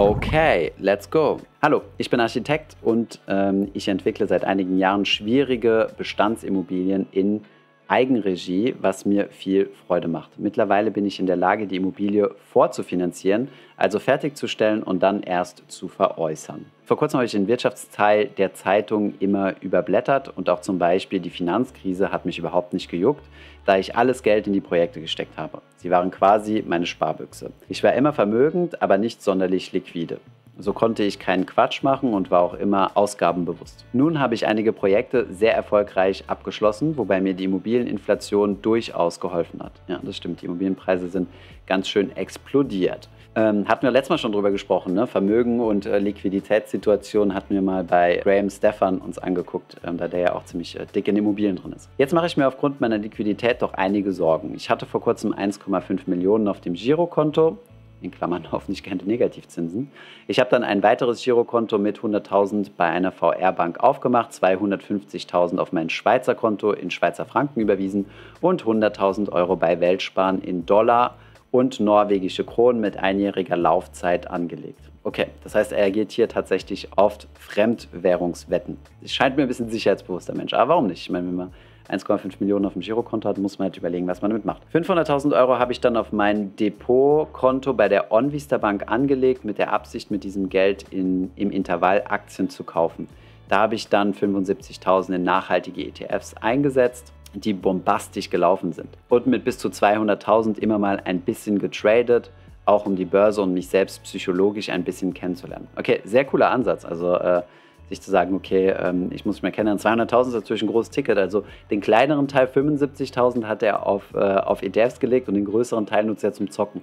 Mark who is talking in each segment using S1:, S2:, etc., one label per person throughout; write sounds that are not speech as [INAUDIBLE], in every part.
S1: Okay, let's go. Hallo, ich bin Architekt und ähm, ich entwickle seit einigen Jahren schwierige Bestandsimmobilien in Eigenregie, was mir viel Freude macht. Mittlerweile bin ich in der Lage, die Immobilie vorzufinanzieren, also fertigzustellen und dann erst zu veräußern. Vor kurzem habe ich den Wirtschaftsteil der Zeitung immer überblättert und auch zum Beispiel die Finanzkrise hat mich überhaupt nicht gejuckt, da ich alles Geld in die Projekte gesteckt habe. Sie waren quasi meine Sparbüchse. Ich war immer vermögend, aber nicht sonderlich liquide. So konnte ich keinen Quatsch machen und war auch immer ausgabenbewusst. Nun habe ich einige Projekte sehr erfolgreich abgeschlossen, wobei mir die Immobilieninflation durchaus geholfen hat. Ja, das stimmt, die Immobilienpreise sind ganz schön explodiert. Ähm, hatten wir letztes Mal schon drüber gesprochen, ne? Vermögen und äh, Liquiditätssituation hatten wir mal bei Graham Stefan uns angeguckt, ähm, da der ja auch ziemlich äh, dick in Immobilien drin ist. Jetzt mache ich mir aufgrund meiner Liquidität doch einige Sorgen. Ich hatte vor kurzem 1,5 Millionen auf dem Girokonto in Klammern [LAUGHS] hoffentlich keine Negativzinsen. Ich habe dann ein weiteres Girokonto mit 100.000 bei einer VR-Bank aufgemacht, 250.000 auf mein Schweizer Konto in Schweizer Franken überwiesen und 100.000 Euro bei Weltsparen in Dollar und norwegische Kronen mit einjähriger Laufzeit angelegt. Okay, das heißt, er agiert hier tatsächlich oft Fremdwährungswetten. Es scheint mir ein bisschen sicherheitsbewusster Mensch. Aber warum nicht? Ich meine, wenn man 1,5 Millionen auf dem Girokonto hat, muss man halt überlegen, was man damit macht. 500.000 Euro habe ich dann auf mein Depotkonto bei der OnVista Bank angelegt, mit der Absicht, mit diesem Geld in, im Intervall Aktien zu kaufen. Da habe ich dann 75.000 in nachhaltige ETFs eingesetzt die bombastisch gelaufen sind. Und mit bis zu 200.000 immer mal ein bisschen getradet, auch um die Börse und mich selbst psychologisch ein bisschen kennenzulernen. Okay, sehr cooler Ansatz. Also äh, sich zu sagen, okay, ähm, ich muss mich mehr kennenlernen. 200.000 ist natürlich ein großes Ticket. Also den kleineren Teil 75.000 hat er auf, äh, auf ETFs gelegt und den größeren Teil nutzt er zum Zocken.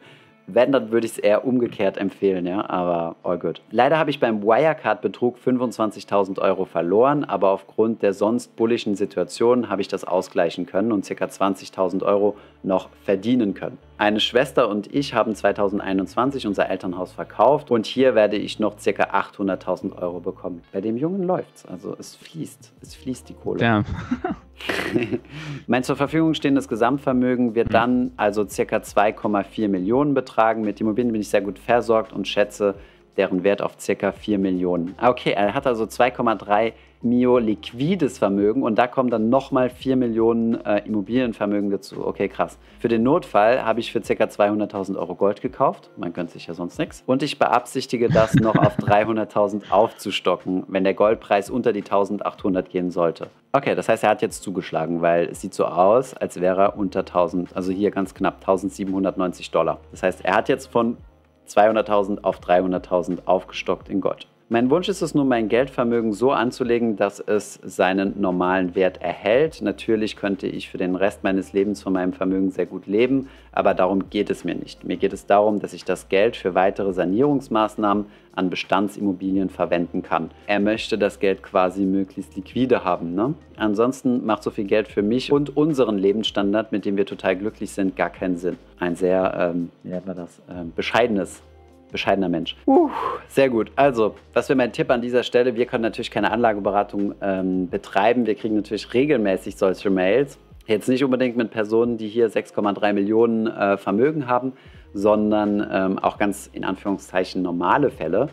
S1: Wenn, dann würde ich es eher umgekehrt empfehlen, ja, aber all good. Leider habe ich beim Wirecard-Betrug 25.000 Euro verloren, aber aufgrund der sonst bullischen Situation habe ich das ausgleichen können und ca. 20.000 Euro noch verdienen können. Eine Schwester und ich haben 2021 unser Elternhaus verkauft und hier werde ich noch ca. 800.000 Euro bekommen. Bei dem Jungen läuft's, also es fließt, es fließt die Kohle.
S2: Damn. [LAUGHS]
S1: mein zur Verfügung stehendes Gesamtvermögen wird dann also ca. 2,4 Millionen betragen. Mit Immobilien bin ich sehr gut versorgt und schätze deren Wert auf ca. 4 Millionen. Okay, er hat also 2,3 Mio liquides Vermögen und da kommen dann nochmal 4 Millionen äh, Immobilienvermögen dazu. Okay, krass. Für den Notfall habe ich für ca. 200.000 Euro Gold gekauft. Man gönnt sich ja sonst nichts. Und ich beabsichtige das noch auf [LAUGHS] 300.000 aufzustocken, wenn der Goldpreis unter die 1.800 gehen sollte. Okay, das heißt, er hat jetzt zugeschlagen, weil es sieht so aus, als wäre er unter 1000, also hier ganz knapp 1790 Dollar. Das heißt, er hat jetzt von 200.000 auf 300.000 aufgestockt in Gold. Mein Wunsch ist es nun, mein Geldvermögen so anzulegen, dass es seinen normalen Wert erhält. Natürlich könnte ich für den Rest meines Lebens von meinem Vermögen sehr gut leben, aber darum geht es mir nicht. Mir geht es darum, dass ich das Geld für weitere Sanierungsmaßnahmen an Bestandsimmobilien verwenden kann. Er möchte das Geld quasi möglichst liquide haben. Ne? Ansonsten macht so viel Geld für mich und unseren Lebensstandard, mit dem wir total glücklich sind, gar keinen Sinn. Ein sehr, ähm, wie nennt man das, ähm, bescheidenes bescheidener Mensch. Uh, sehr gut. Also, was wäre mein Tipp an dieser Stelle? Wir können natürlich keine Anlageberatung ähm, betreiben. Wir kriegen natürlich regelmäßig solche Mails. Jetzt nicht unbedingt mit Personen, die hier 6,3 Millionen äh, Vermögen haben, sondern ähm, auch ganz in Anführungszeichen normale Fälle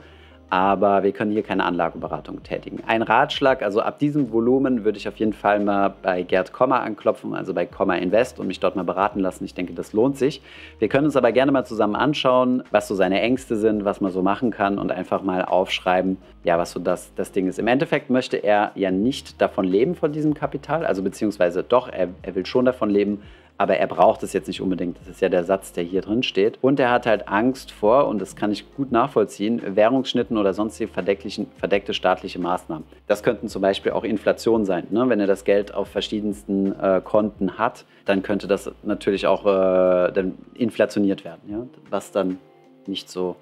S1: aber wir können hier keine Anlageberatung tätigen. Ein Ratschlag, also ab diesem Volumen würde ich auf jeden Fall mal bei Gerd Kommer anklopfen, also bei Kommer Invest und mich dort mal beraten lassen. Ich denke, das lohnt sich. Wir können uns aber gerne mal zusammen anschauen, was so seine Ängste sind, was man so machen kann und einfach mal aufschreiben, ja, was so das, das Ding ist. Im Endeffekt möchte er ja nicht davon leben, von diesem Kapital, also beziehungsweise doch, er, er will schon davon leben, aber er braucht es jetzt nicht unbedingt. Das ist ja der Satz, der hier drin steht. Und er hat halt Angst vor, und das kann ich gut nachvollziehen, Währungsschnitten oder sonstige verdeckte staatliche Maßnahmen. Das könnten zum Beispiel auch Inflation sein. Ne? Wenn er das Geld auf verschiedensten äh, Konten hat, dann könnte das natürlich auch äh, dann inflationiert werden, ja? was dann nicht so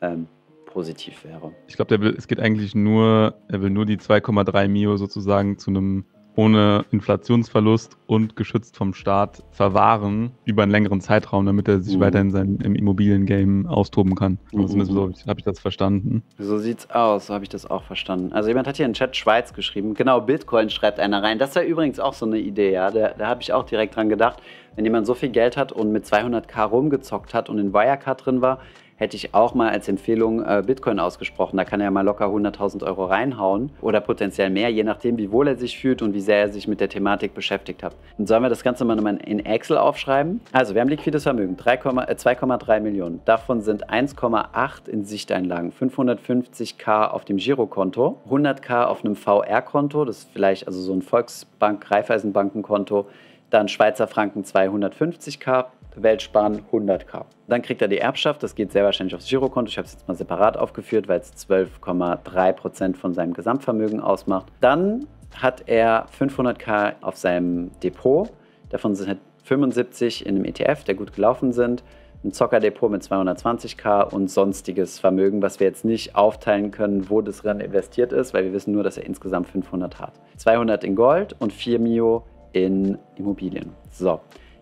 S1: ähm, positiv wäre.
S2: Ich glaube, es geht eigentlich nur, er will nur die 2,3 Mio sozusagen zu einem ohne Inflationsverlust und geschützt vom Staat verwahren über einen längeren Zeitraum, damit er sich mhm. weiterhin sein, im Immobiliengame austoben kann. Mhm. Zumindest so habe ich das verstanden.
S1: So sieht's aus, so habe ich das auch verstanden. Also jemand hat hier in Chat Schweiz geschrieben. Genau, Bitcoin schreibt einer rein. Das wäre übrigens auch so eine Idee, ja. Da, da habe ich auch direkt dran gedacht. Wenn jemand so viel Geld hat und mit 200k rumgezockt hat und in Wirecard drin war, hätte ich auch mal als Empfehlung äh, Bitcoin ausgesprochen. Da kann er mal locker 100.000 Euro reinhauen oder potenziell mehr, je nachdem, wie wohl er sich fühlt und wie sehr er sich mit der Thematik beschäftigt hat. Und sollen wir das Ganze mal in Excel aufschreiben? Also, wir haben liquides Vermögen, 2,3 äh, Millionen. Davon sind 1,8 in Sichteinlagen, 550k auf dem Girokonto, 100k auf einem VR-Konto, das ist vielleicht also so ein Volksbank, Raiffeisenbankenkonto, dann Schweizer Franken 250k, Weltsparen 100k. Dann kriegt er die Erbschaft, das geht sehr wahrscheinlich aufs Girokonto. Ich habe es jetzt mal separat aufgeführt, weil es 12,3% von seinem Gesamtvermögen ausmacht. Dann hat er 500k auf seinem Depot. Davon sind 75 in einem ETF, der gut gelaufen sind. Ein Zockerdepot mit 220k und sonstiges Vermögen, was wir jetzt nicht aufteilen können, wo das drin investiert ist, weil wir wissen nur, dass er insgesamt 500 hat. 200 in Gold und 4 Mio in Immobilien. So,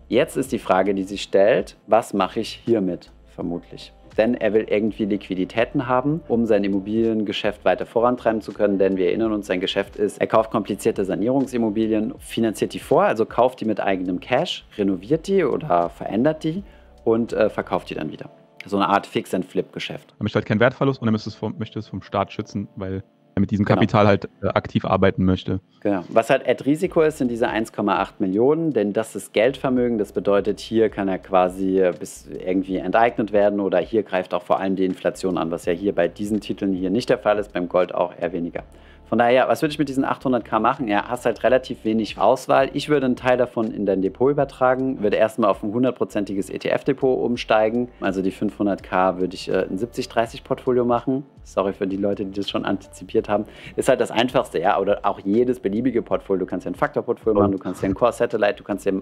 S1: Jetzt ist die Frage, die sich stellt, was mache ich hiermit vermutlich? Denn er will irgendwie Liquiditäten haben, um sein Immobiliengeschäft weiter vorantreiben zu können. Denn wir erinnern uns, sein Geschäft ist, er kauft komplizierte Sanierungsimmobilien, finanziert die vor, also kauft die mit eigenem Cash, renoviert die oder verändert die und äh, verkauft die dann wieder. So eine Art Fix-and-Flip-Geschäft.
S2: Er möchte halt keinen Wertverlust und er möchte es vom, möchte es vom Staat schützen, weil mit diesem genau. Kapital genau. halt äh, aktiv arbeiten möchte.
S1: Genau. Was halt Ad-Risiko ist, sind diese 1,8 Millionen, denn das ist Geldvermögen. Das bedeutet, hier kann er quasi äh, bis irgendwie enteignet werden oder hier greift auch vor allem die Inflation an, was ja hier bei diesen Titeln hier nicht der Fall ist, beim Gold auch eher weniger. Von daher, was würde ich mit diesen 800k machen? Ja, hast halt relativ wenig Auswahl. Ich würde einen Teil davon in dein Depot übertragen, würde erstmal auf ein hundertprozentiges ETF-Depot umsteigen. Also die 500k würde ich äh, ein 70-30-Portfolio machen. Sorry für die Leute, die das schon antizipiert haben. Ist halt das Einfachste, ja. Oder auch jedes beliebige Portfolio. Du kannst ja ein Faktor-Portfolio machen, du kannst ja ein Core-Satellite, du kannst ja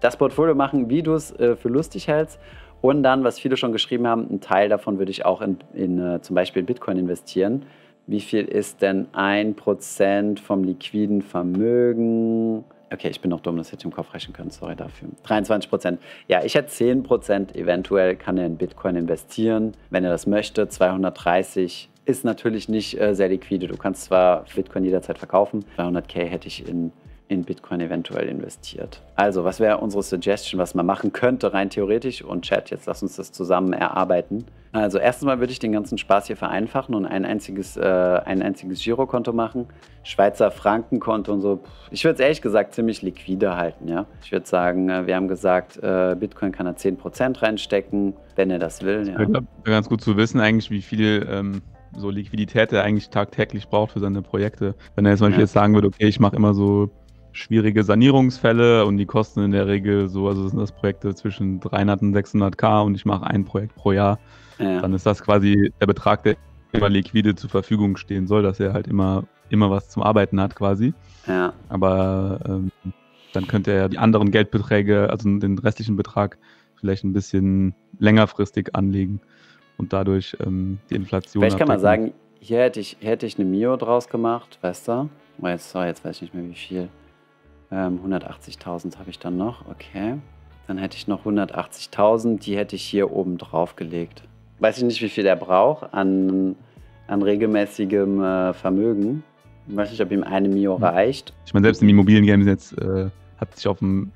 S1: das Portfolio machen, wie du es äh, für lustig hältst. Und dann, was viele schon geschrieben haben, ein Teil davon würde ich auch in, in äh, zum Beispiel Bitcoin investieren wie viel ist denn ein Prozent vom liquiden Vermögen? Okay, ich bin noch dumm, das hätte ich im Kopf rechnen können, sorry dafür. 23 Prozent. Ja, ich hätte 10 Prozent, eventuell kann er in Bitcoin investieren, wenn er das möchte. 230 ist natürlich nicht äh, sehr liquide. Du kannst zwar Bitcoin jederzeit verkaufen, 200k hätte ich in in Bitcoin eventuell investiert. Also, was wäre unsere Suggestion, was man machen könnte, rein theoretisch? Und Chat, jetzt lass uns das zusammen erarbeiten. Also, erstens mal würde ich den ganzen Spaß hier vereinfachen und ein einziges, äh, ein einziges Girokonto machen. Schweizer Frankenkonto und so. Ich würde es ehrlich gesagt ziemlich liquide halten, ja. Ich würde sagen, äh, wir haben gesagt, äh, Bitcoin kann er 10% reinstecken, wenn er das will. Ja.
S2: Wäre ganz gut zu wissen, eigentlich, wie viel. Ähm so Liquidität er eigentlich tagtäglich braucht für seine Projekte. Wenn er zum Beispiel ja. jetzt sagen würde, okay, ich mache immer so schwierige Sanierungsfälle und die kosten in der Regel so, also sind das Projekte zwischen 300 und 600k und ich mache ein Projekt pro Jahr, ja. dann ist das quasi der Betrag, der immer liquide zur Verfügung stehen soll, dass er halt immer, immer was zum Arbeiten hat quasi. Ja. Aber ähm, dann könnte er die anderen Geldbeträge, also den restlichen Betrag vielleicht ein bisschen längerfristig anlegen und dadurch ähm, die Inflation.
S1: Vielleicht kann man sagen, hier hätte ich, hätte ich eine Mio draus gemacht, weißt du? Jetzt, jetzt weiß ich nicht mehr wie viel. Ähm, 180.000 habe ich dann noch, okay. Dann hätte ich noch 180.000, die hätte ich hier oben drauf gelegt. Weiß ich nicht, wie viel er braucht an, an regelmäßigem äh, Vermögen. Ich weiß nicht, ob ihm eine Mio hm. reicht.
S2: Ich meine, selbst im Immobiliengame jetzt äh, hat sich auf ein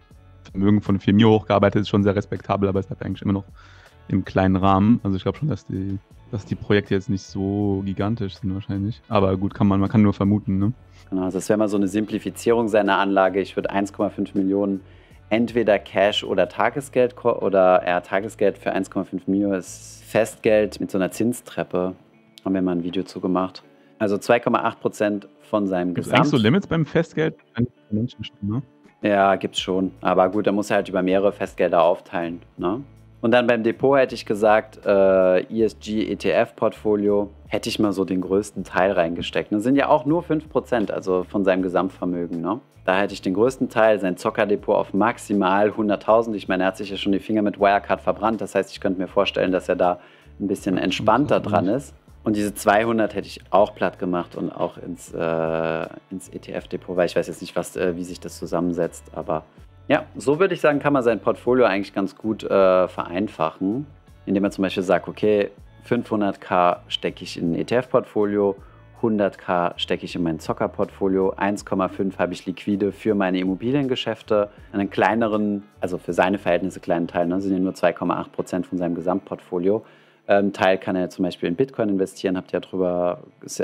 S2: Vermögen von 4 Mio hochgearbeitet, ist schon sehr respektabel, aber es hat eigentlich immer noch im kleinen Rahmen. Also ich glaube schon, dass die, dass die Projekte jetzt nicht so gigantisch sind wahrscheinlich. Aber gut, kann man, man kann nur vermuten, ne?
S1: Genau, also das wäre mal so eine Simplifizierung seiner Anlage. Ich würde 1,5 Millionen entweder Cash oder Tagesgeld oder ja, Tagesgeld für 1,5 Millionen ist Festgeld mit so einer Zinstreppe. Haben wir mal ein Video zu gemacht. Also 2,8 Prozent von seinem Gesamt. Gibt es
S2: so Limits beim Festgeld? Menschen,
S1: ne? Ja, gibt's schon. Aber gut, da muss er halt über mehrere Festgelder aufteilen. Ne? Und dann beim Depot hätte ich gesagt, äh, ESG ETF Portfolio, hätte ich mal so den größten Teil reingesteckt. Das sind ja auch nur 5%, also von seinem Gesamtvermögen. Ne? Da hätte ich den größten Teil, sein Zockerdepot auf maximal 100.000. Ich meine, er hat sich ja schon die Finger mit Wirecard verbrannt. Das heißt, ich könnte mir vorstellen, dass er da ein bisschen entspannter dran ist. Und diese 200 hätte ich auch platt gemacht und auch ins, äh, ins ETF-Depot, weil ich weiß jetzt nicht, was, äh, wie sich das zusammensetzt, aber ja, so würde ich sagen, kann man sein Portfolio eigentlich ganz gut äh, vereinfachen, indem man zum Beispiel sagt, okay, 500k stecke ich in ein ETF-Portfolio, 100k stecke ich in mein Zocker-Portfolio, 1,5 habe ich liquide für meine Immobiliengeschäfte, einen kleineren, also für seine Verhältnisse kleinen Teil, ne, sind ja nur 2,8 Prozent von seinem Gesamtportfolio, Ähm, Teil kann er zum Beispiel in Bitcoin investieren, habt ihr ja drüber,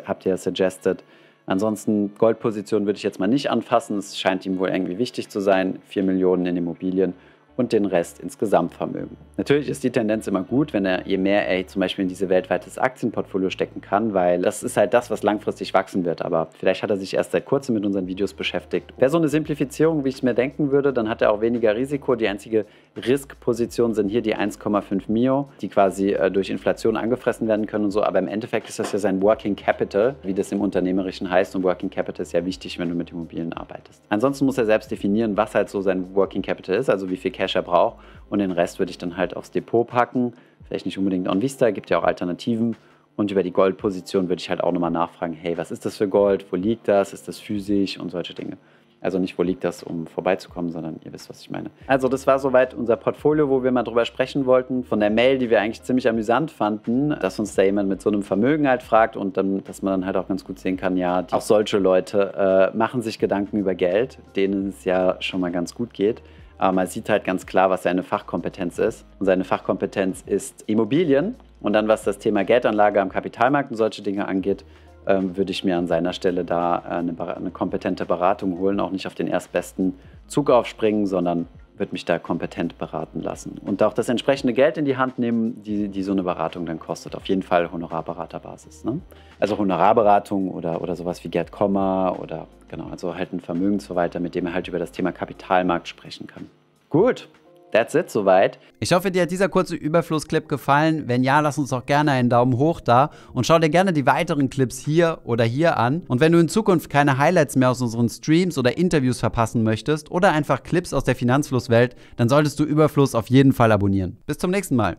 S1: habt ihr ja suggested. Ansonsten Goldposition würde ich jetzt mal nicht anfassen. Es scheint ihm wohl irgendwie wichtig zu sein. 4 Millionen in Immobilien und den Rest ins Gesamtvermögen. Natürlich ist die Tendenz immer gut, wenn er, je mehr er zum Beispiel in diese weltweites Aktienportfolio stecken kann, weil das ist halt das, was langfristig wachsen wird. Aber vielleicht hat er sich erst seit kurzem mit unseren Videos beschäftigt. Wäre so eine Simplifizierung, wie ich es mir denken würde, dann hat er auch weniger Risiko. Die einzige Riskposition sind hier die 1,5 Mio, die quasi äh, durch Inflation angefressen werden können und so. Aber im Endeffekt ist das ja sein Working Capital, wie das im Unternehmerischen heißt. Und Working Capital ist ja wichtig, wenn du mit Immobilien arbeitest. Ansonsten muss er selbst definieren, was halt so sein Working Capital ist, also wie viel Cash er. Und den Rest würde ich dann halt aufs Depot packen. Vielleicht nicht unbedingt on Vista, gibt ja auch Alternativen. Und über die Goldposition würde ich halt auch nochmal nachfragen, hey, was ist das für Gold? Wo liegt das? Ist das physisch? Und solche Dinge. Also nicht, wo liegt das, um vorbeizukommen, sondern ihr wisst, was ich meine. Also das war soweit unser Portfolio, wo wir mal drüber sprechen wollten. Von der Mail, die wir eigentlich ziemlich amüsant fanden, dass uns da jemand mit so einem Vermögen halt fragt und dann, dass man dann halt auch ganz gut sehen kann, ja, auch solche Leute äh, machen sich Gedanken über Geld, denen es ja schon mal ganz gut geht. Aber man sieht halt ganz klar, was seine Fachkompetenz ist. Und seine Fachkompetenz ist Immobilien. Und dann, was das Thema Geldanlage am Kapitalmarkt und solche Dinge angeht, ähm, würde ich mir an seiner Stelle da eine, eine, kompetente Beratung holen, auch nicht auf den erstbesten Zug aufspringen, sondern würde mich da kompetent beraten lassen. Und auch das entsprechende Geld in die Hand nehmen, die, die so eine Beratung dann kostet. Auf jeden Fall Honorarberaterbasis. Ne? Also Honorarberatung oder, oder sowas wie Gerd Kommer oder genau, also halt ein Vermögensverwalter, mit dem er halt über das Thema Kapitalmarkt sprechen kann. Gut, That's it soweit.
S3: Ich hoffe, dir hat dieser kurze Überflussclip gefallen. Wenn ja, lass uns doch gerne einen Daumen hoch da und schau dir gerne die weiteren Clips hier oder hier an. Und wenn du in Zukunft keine Highlights mehr aus unseren Streams oder Interviews verpassen möchtest oder einfach Clips aus der Finanzflusswelt, dann solltest du Überfluss auf jeden Fall abonnieren. Bis zum nächsten Mal.